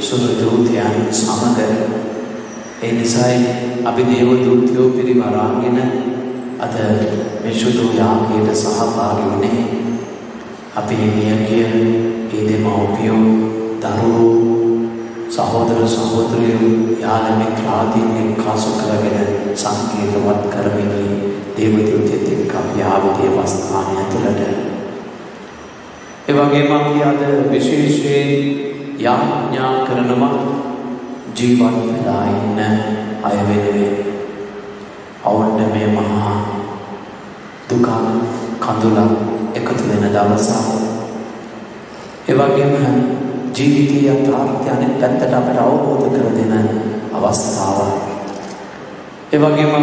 සුදු දූතයන් සමග ඒ නිසායි අපි දේව දූතයෝ පිරිවරාගෙන අද මේ සුදු යාගයට සහභාගී වුණේ. අපේ මියගිය ඒ දෙමව්පියෝ දරුවෝ සහෝදර සහෝදරියෝ යාළ මිත්‍රාදීන් එක්කාසු කරගෙන සංකේතවත් කරමින් දේව දූතයෙක් එක්ක අපි ආවිදී අවස්ථානය තුළට ඒ වගේම අපි අද විශේෂයෙන් යාඥා කරනවා. ජීවත් වෙලා ඉන්න අය වෙනුවෙන් අවුන්න මේ මහා දුක කඳුලක් එකතු වෙන දවසක්. ඒ වගේම ජීවිතයේ යථාර්ථය අනෙක් පැත්තට අපට අවබෝධ කර දෙන අවස්ථාවක්. ඒ වගේම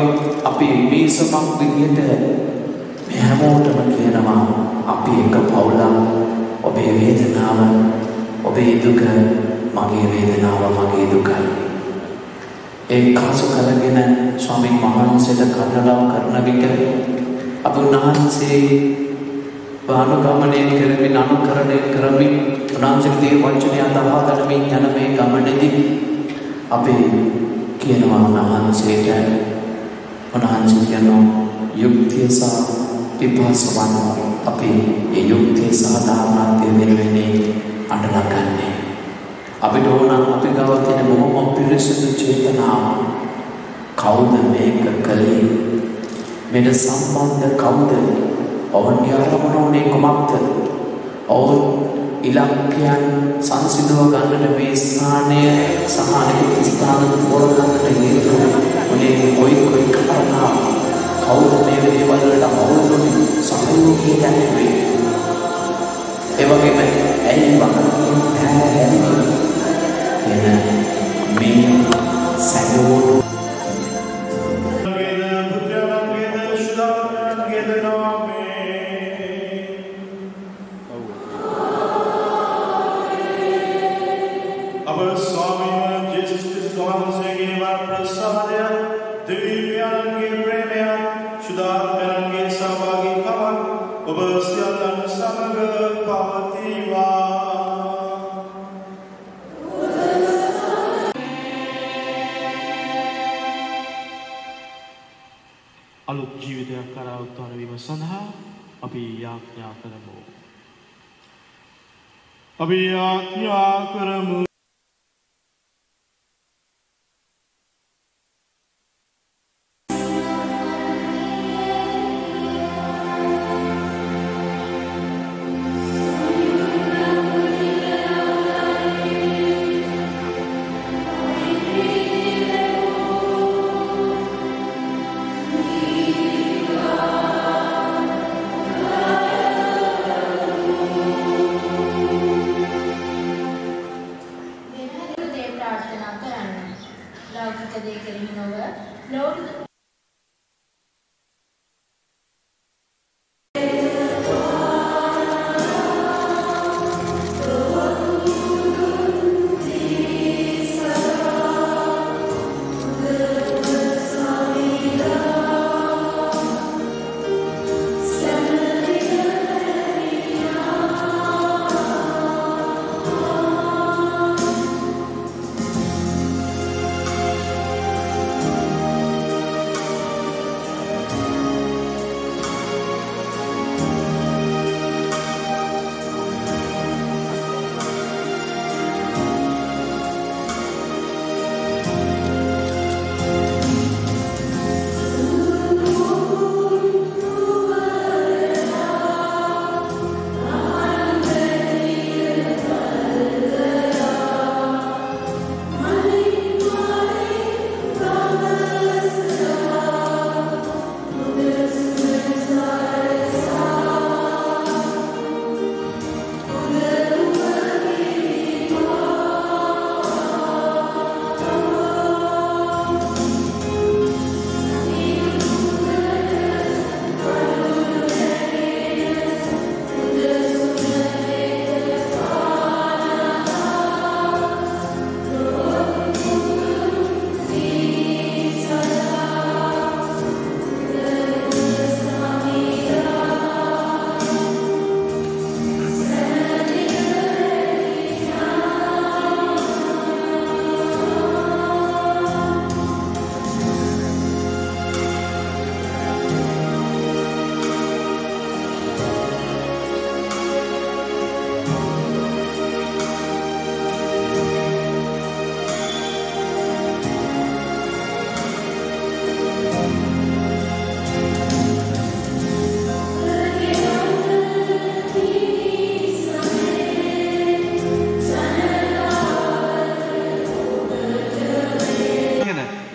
අපි මේසමක් විදියට මේ හැමෝටම කියනවා අපි එක පවුලක් ඔබේ වේදනාව ඔබේ දුක මගේ වේදනාව මගේ දුකයි. ඒ කාසු කරගෙන ස්වාමීන් වහන්සේට කන්නඩාව කරන විට අප උන්වහන්සේ අනුගමනය කරමින් අනුකරණය කරමින් උන්වහන්සේගේ වචනය අදහා ගනිමින් යන මේ ගමනේදී අපි කියනවා උන්වහන්සේට උන්වහන්සේ කියනවා යුක්තිය සහ පිපාසවන් අපි ඒ යුක්තිය සහ ධර්මත්වය වෙනුවෙන් අඬලා ගන්නේ. අපිට ඕන අපි ගාව තියෙන බොහොම පිරිසිදු චේතනාව කවුද මේක කළේ? මෙන්න සම්බන්ධ කවුද? ඔවුන්ගේ අරමුණ උනේ කුමක්ද? ඔවුන් ඉලක්කයන් සංසිඳව ගන්නට මේ ස්ථානය සහ අනෙකුත් ස්ථාන තෝරගන්නට හේතු උනේ කොයි කොයි කාරණා කවුද මේ දේවල් වලට අවුරුදු සහයෝගය දැක්වේ? ඒ වගේම and what impact esperamos.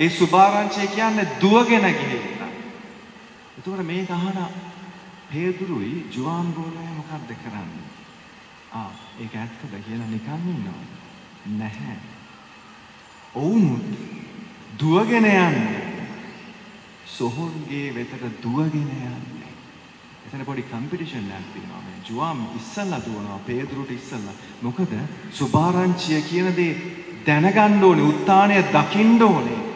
ඒ සුභාරංචිය කියන්නේ දුවගෙන ගිහිල්ලා. එතකොට මේක අහන පේදුරුයි ජුවාන් ගෝලයා මොකක්ද කරන්නේ? ආ ඒක ඇත්තද කියලා නිකන් ඉන්නවා. නැහැ. ඔවුන් දුවගෙන යන්නේ. සොහොන්ගේ වෙතට දුවගෙන යන්නේ. එතන පොඩි කම්පිටිෂන් එකක් තියෙනවා මේ ජුවාම් ඉස්සල්ලා දුවනවා පේදුරුට ඉස්සල්ලා. මොකද සුභාරංචිය කියන දේ දැනගන්න ඕනේ, උත්තානය දකින්න ඕනේ.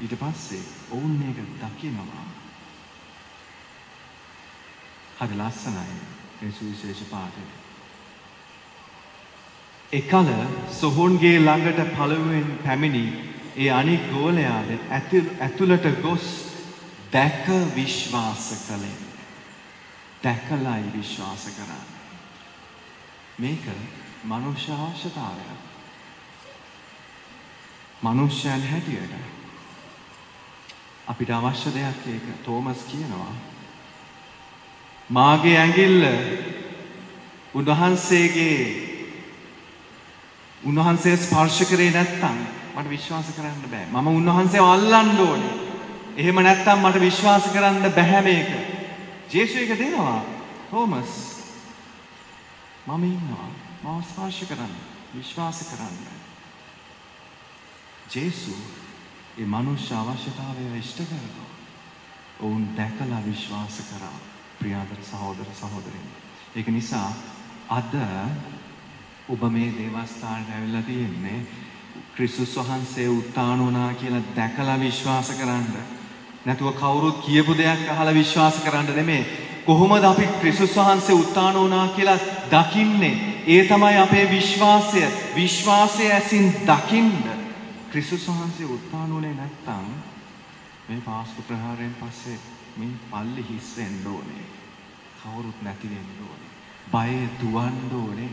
ඊට පස්සේ ඔවුන් මේක දකිනවා. හරි ලස්සනයි මේ සුවිශේෂ පාඩය. එකල සොහොන්ගේ ළඟට පළමුවෙන් පැමිණි ඒ අනික් ගෝලයාද ඇතුළට ගොස් දැක විශ්වාස කළේ. දැකලයි විශ්වාස කරන්නේ. මේක මනුෂ්‍ය අවශ්‍යතාවයක්. මනුෂ්‍යයන් හැටියට අපිට අවශ්‍ය දෙයක් ඒක තෝමස් කියනවා. මාගේ ඇඟිල්ල උන්වහන්සේගේ උන්වහන්සේ ස්පර්ශ කරේ නැත්තම් මට විශ්වාස කරන්න බෑ. මම උන්වහන්සේව අල්ලන්න ඕනේ. එහෙම නැත්තම් මට විශ්වාස කරන්න බෑ මේක. ජේසු එක දෙනවා. තෝමස් මම ඉන්නවා. මාව ස්පර්ශ කරන්න. විශ්වාස කරන්න. ජේසු ඒ මනුෂ්‍ය අවශ්‍යතාවය ඉෂ්ට කරනවා. ඔවුන් දැකලා විශ්වාස කරා. ප්‍රියාදර සහෝදර සහෝදරින්. ඒක නිසා අද ඔබ මේ දේවස්ථානට ඇවිල්ලා තියෙන්නේ ක්‍රිස්තුස් වහන්සේ උත්තාන වුණා කියලා දැකලා විශ්වාස කරන්න. නැතුව කවුරුත් කියපු දෙයක් අහලා විශ්වාස කරන්න නෙමෙයි. කොහොමද අපි ක්‍රිස්තුස් වහන්සේ උත්තාන වුණා කියලා දකින්නේ? ඒ තමයි අපේ විශ්වාසය. විශ්වාසය ඇසින් දකින්න. ක්‍රිස්තුස් වහන්සේ උත්තාන වුණේ නැත්තම් මේ පාස්කු ප්‍රහාරයෙන් පස්සේ මේ පල්ලි හිස් වෙන්න ඕනේ. කවුරුත් නැති වෙන්න ඕනේ. බය දුවන්න ඕනේ.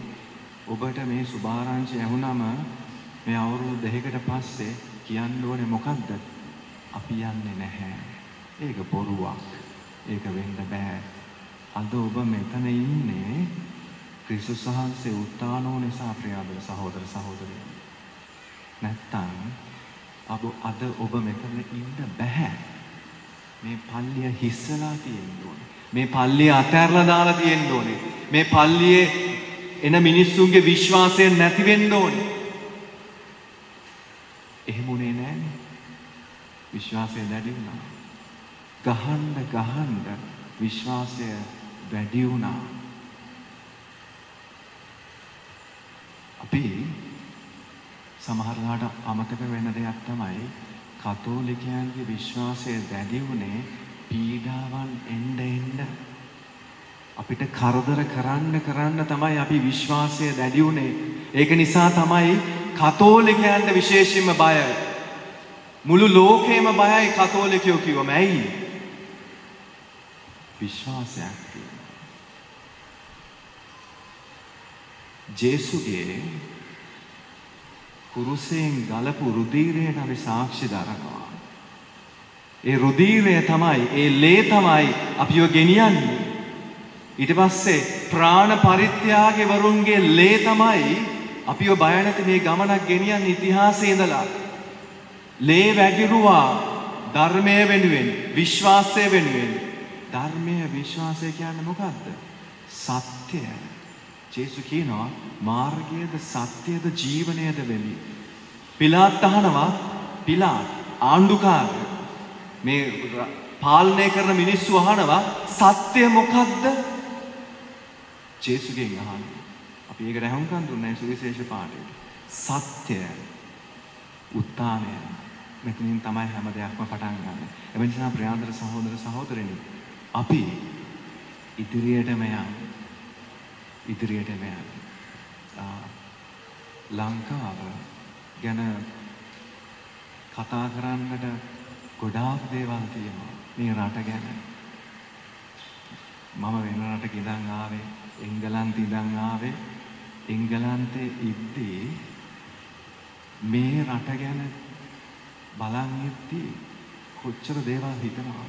ඔබට මේ සුභාරංචි ඇහුනම මේ අවුරුදු දෙකකට පස්සේ කියන්න ඕනේ මොකද්ද? අපි යන්නේ නැහැ. ඒක බොරුවක්. ඒක වෙන්න බෑ. අද ඔබ මෙතන ඉන්නේ ක්‍රිස්තුස් වහන්සේ උත්තාන වූ නිසා ප්‍රියබල සහෝදර සහෝදරියනි. නැත්තම් අබ අද ඔබ මෙතන ඉන්න බෑ. මේ පල්ලිය හිස්සලා තියෙන්න ඕනේ. මේ පල්ලිය අතහැරලා දාලා තියෙන්න ඕනේ. මේ පල්ලියේ එන මිනිස්සුන්ගේ විශ්වාසය නැති වෙන්න ඕනේ. එහෙම උනේ නෑනේ. විශ්වාසය වැඩි වුණා. ගහන්න ගහන්න විශ්වාසය වැඩි වුණා. අපි සමහරලාට අමතක වෙන දෙයක් තමයි කතෝලිකයන්ගේ විශ්වාසය දැඩි වුණේ පීඩාවන් එන්න එන්න අපිට කරදර කරන්න කරන්න තමයි අපි විශ්වාසය දැඩි වුණේ. ඒක නිසා තමයි කතෝලිකයන්ට විශේෂයෙන්ම බය. මුළු ලෝකෙම බයයි කතෝලිකයෝ කිව්වම ඇයි? විශ්වාසයක් තියෙනවා. ජේසුගේ කුරුසයෙන් ගලපු රුධීරයට අපි සාක්ෂි දරනවා. ඒ රුධීරය තමයි, ඒ ලේ තමයි අපිව ගෙනියන්නේ. ඊට පස්සේ ප්‍රාණ පරිත්‍යාගේ වරුන්ගේ ලේ තමයි අපිව බය නැති මේ ගමනක් ගෙනියන්නේ ඉතිහාසයේ ඉඳලා. ලේ වැగిරුවා ධර්මය වෙනුවෙන්, විශ්වාසය වෙනුවෙන්. ධර්මය විශ්වාසය කියන්නේ මොකක්ද? සත්‍යය. ජේසු කියනවා මාර්ගයේද සත්‍යයේද ජීවනයේද වෙමි. පිලාත් අහනවා පිලාත් ආණ්ඩුකාරය මේ පාලනය කරන මිනිස්සු අහනවා සත්‍ය මොකක්ද? ජේසුගෙන් අහනවා. අපි ඒකට ඇහුම්කන් දුන්නේ සුවිශේෂ පාඩේට. සත්‍ය උත්තානය මෙතනින් තමයි හැම දෙයක්ම පටන් ගන්න. එබැවින් නිසා ප්‍රියාන්තර සහෝදර සහෝදරනි අපි ඉදිරියටම යමු. ඉදිරියටම යමු. ලංකාව ගැන කතා කරන්නට ගොඩාක් දේවල් තියෙනවා මේ රට ගැන. මම වෙන රටක ඉඳන් ආවේ එංගලන්තේ ඉඳන් ආවේ එංගලන්තේ ඉද්දී මේ රට ගැන බලන් ඉද්දී කොච්චර දේවල් හිතනවා.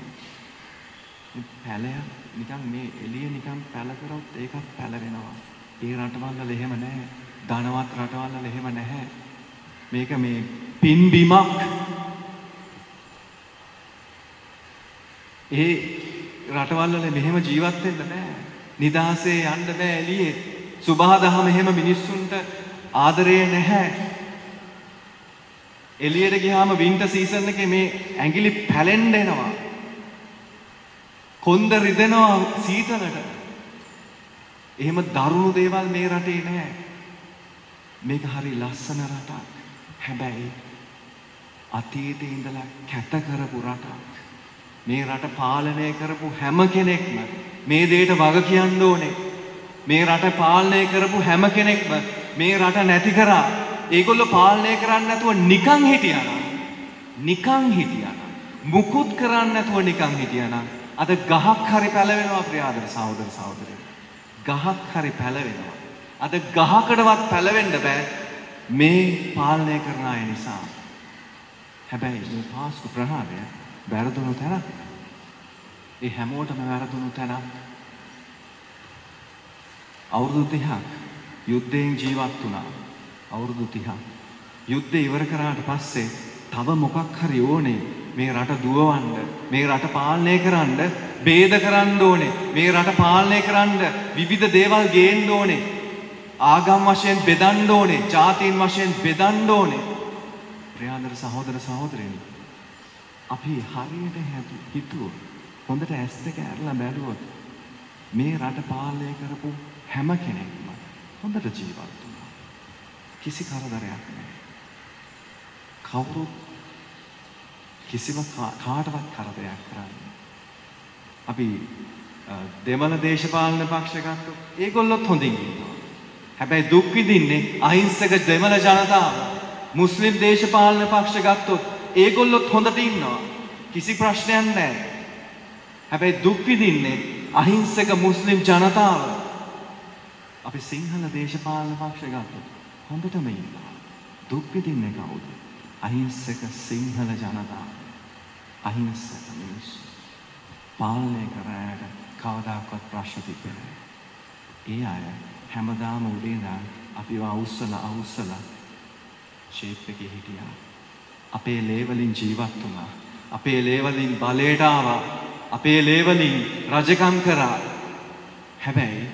පැලයක් නිකන් මේ එළිය නිකන් පැල කරොත් ඒකත් පැල වෙනවා. ඒ රටවල් වල එහෙම නැහැ. ධනවත් රටවල් වල එහෙම නැහැ. මේක මේ පින්බිමක්. ඒ රටවල් වල මෙහෙම ජීවත් වෙන්න බෑ. නිදාසේ යන්න බෑ එළියේ. සුභාදහම එහෙම මිනිස්සුන්ට ආදරේ නැහැ. එළියට ගියාම වින්ටර් සීසන් එකේ මේ ඇඟිලි පැලෙන්න එනවා. කොන්ද රිදෙනවා සීතලට. එහෙම දරුණු දේවල් මේ රටේ නැහැ. මේක හරි ලස්සන රටක්. හැබැයි අතීතේ ඉඳලා කැත කරපු රටක්. මේ රට පාලනය කරපු හැම කෙනෙක්ම මේ දෙයට වග කියන්න ඕනේ. මේ රට පාලනය කරපු හැම කෙනෙක්ම මේ රට නැති කරා. ඒගොල්ලෝ පාලනය කරන්නේ නැතුව නිකන් හිටියානම් නිකන් හිටියානම් මුකුත් කරන්නේ නැතුව නිකන් හිටියානම් අද ගහක් හරි පැලවෙනවා ප්‍රියාදර සහෝදර සහෝදරියෝ. ගහක් හරි පැලවෙනවා. අද ගහකටවත් පැලවෙන්න බෑ මේ පාලනය කරන අය නිසා. හැබැයි මේ පාස්කු ප්‍රහාරය වැරදුණු තැන ඒ හැමෝටම වැරදුණු තැන අවුරුදු 30ක් යුද්ධයෙන් ජීවත් වුණා. අවුරුදු 30ක්. යුද්ධය ඉවර කරාට පස්සේ තව මොකක් හරි ඕනේ මේ රට දුවවන්න මේ රට පාලනය කරන්න ભેද කරන්න ඕනේ. මේ රට පාලනය කරන්න විවිධ දේවල් ගේන්න ඕනේ. ආගම් වශයෙන් බෙදන්න ඕනේ ජාතීන් වශයෙන් බෙදන්න ඕනේ. ප්‍රියාදර සහෝදර සහෝදරයනි අපි හරියට හැදු හිතුවොත් හොඳට ඇස් දෙක ඇරලා බැලුවොත් මේ රට පාලනය කරපු හැම කෙනෙක්ම හොඳට ජීවත් වුණා. කිසි කරදරයක් නැහැ. කවුරුත් කිසිම කාටවත් කරදරයක් කරන්නේ අපි දෙමළ දේශපාලන පක්ෂ ගත්තොත් ඒගොල්ලොත් හොඳින් ඉන්නවා හැබැයි දුක් විඳින්නේ අහිංසක දෙමළ ජනතාව මුස්ලිම් දේශපාලන පක්ෂ ගත්තොත් ඒගොල්ලොත් හොඳට ඉන්නවා. කිසි ප්‍රශ්නයක් නැහැ. හැබැයි දුක් විඳින්නේ අහිංසක මුස්ලිම් ජනතාව. අපි සිංහල දේශපාලන පක්ෂ ගත්තොත් හොඳටම ඉන්නවා. දුක් විඳින්නේ කවුද? අහිංසක සිංහල ජනතාව. අහිංසක මිනිස්සු. පාලනය කරාට කවදාකවත් ප්‍රශ්න තිබෙන්නේ ඒ අය හැමදාම උදේ ඉඳන් අපිව අවුස්සලා අවුස්සලා ෂේප් එකේ හිටියා. අපේ ලේ වලින් ජීවත් වුණා. අපේ ලේ වලින් බලයට ආවා. අපේ ලේ වලින් රජකම් කරා. හැබැයි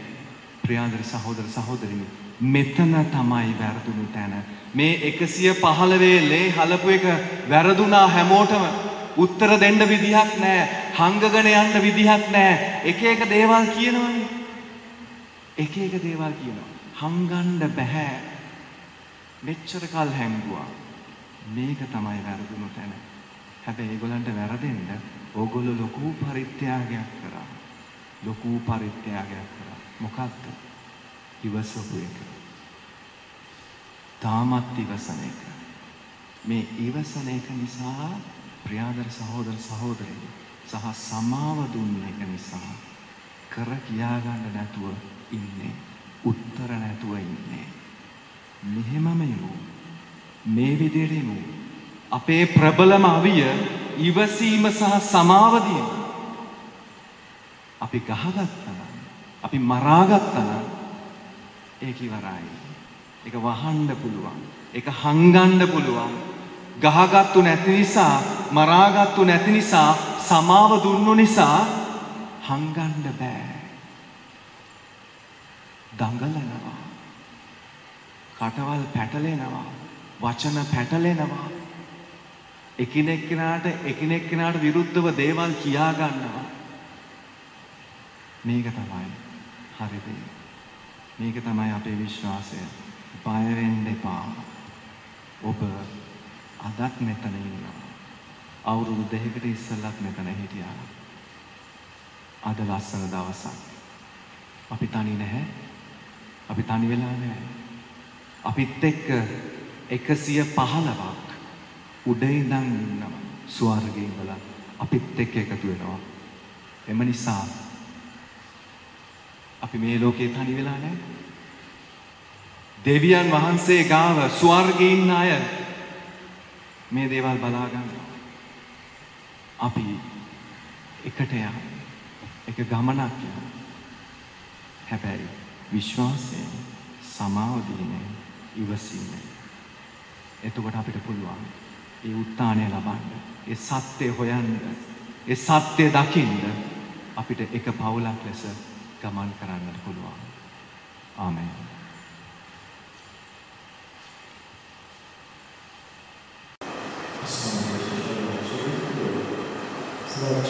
ප්‍රියාදර සහෝදර සහෝදරිනි මෙතන තමයි වැරදුණු තැන. මේ 115 ලේ හලපු එක වැරදුනා හැමෝටම. උත්තර දෙන්න විදිහක් නැහැ. හංගගෙන යන්න විදිහක් නැහැ. එක එක දේවල් කියනවනේ. එක එක දේවල් කියනවා. හංගන්න බෑ. මෙච්චර කල් හැංගුවා. මේක තමයි වැරදුණු තැන. හැබැයි ඒගොල්ලන්ට වැරදෙන්න ඕගොල්ලෝ ලොකු පරිත්‍යාගයක් කරා. ලොකු පරිත්‍යාගයක් කරා. මොකක්ද? ඉවසපු එක. තාමත් ඉවසන එක. මේ ඉවසන එක නිසා ප්‍රියාදර සහෝදර සහෝදරියනි සහ සමාව දුන්න එක නිසා කර කියාගන්න නැතුව ඉන්නේ. උත්තර නැතුව ඉන්නේ. මෙහෙමම යෝ මේ විදිහටම අපේ ප්‍රබලම අවිය ඉවසීම සහ සමාව දීම අපි ගහගත්තා නම් අපි මරාගත්තා නම් ඒක ඉවරයි ඒක වහන්න පුළුවන්. ඒක හංගන්න පුළුවන්. ගහගත්තු නැති නිසා මරාගත්තු නැති නිසා සමාව දුන්නු නිසා හංගන්න බෑ. දඟලනවා. කටවල් පැටලෙනවා. වචන පැටලෙනවා. එකිනෙක කෙනාට එකිනෙක කෙනාට විරුද්ධව දේවල් කියා ගන්නවා. මේක තමයි හරි දේ මේක තමයි අපේ විශ්වාසය. බය වෙන්න එපා. ඔබ අදත් මෙතන ඉන්නවා. අවුරුදු දෙකකට ඉස්සෙල්ලත් මෙතන හිටියා. අද ලස්සන දවසක්. අපි තනි නැහැ. අපි තනි වෙලා නැහැ. අපිත් එක්ක එකසිය පහළවක් උඩ ඉඳන් ඉන්නවා. ස්වර්ගයේ ඉඳලා අපිත් එක්ක එකතු වෙනවා. එම නිසා අපි මේ ලෝකේ තනි වෙලා නැහැ. දෙවියන් වහන්සේ ගාව ස්වර්ගයේ ඉන්න අය මේ දේවල් බලා ගන්නවා අපි එකට යමු එක ගමනක් යමු හැබැයි විශ්වාසයෙන් සමාව දීමෙන් ඉවසීමෙන් එතකොට අපිට පුළුවන් ඒ උත්තානය ලබන්න. ඒ සත්‍යය හොයන්න. ඒ සත්‍යය දකින්න අපිට එක පවුලක් ලෙස ගමන් කරන්නට පුළුවන්. ආමෙන්. Senhor, Jesus, Senhor,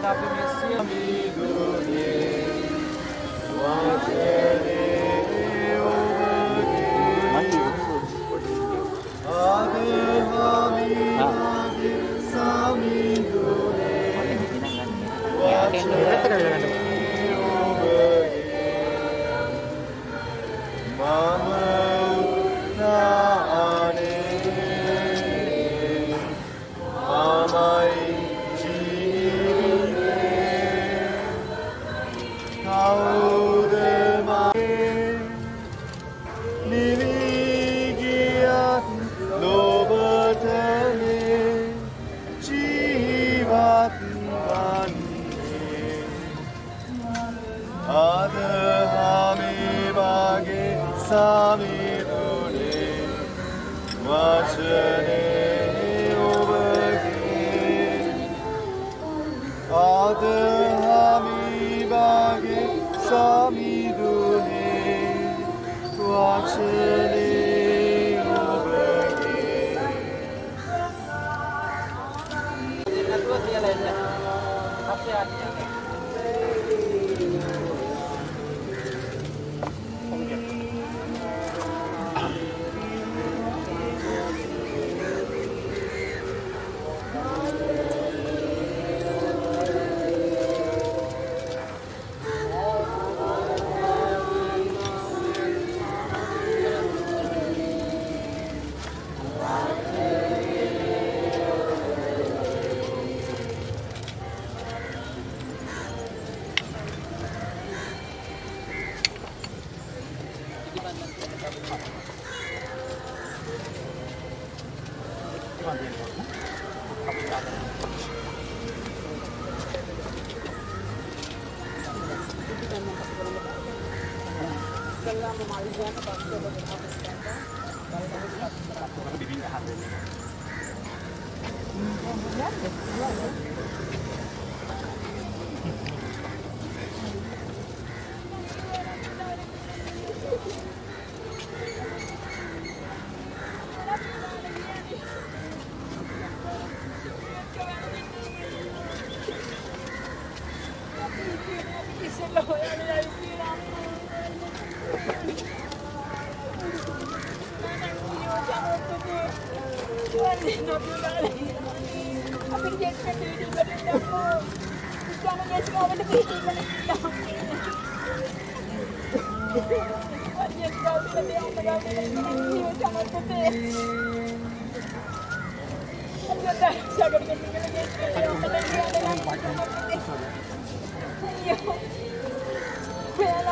HB Messias.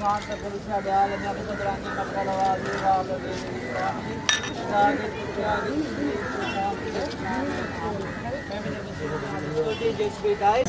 Tanrı kılıçlar değerli nefes edilen nimet kola vazir vardı dediğimiz rahmi. İştahat ihtiyacı Memnuniyet. Ödeyi geçmeyi dair.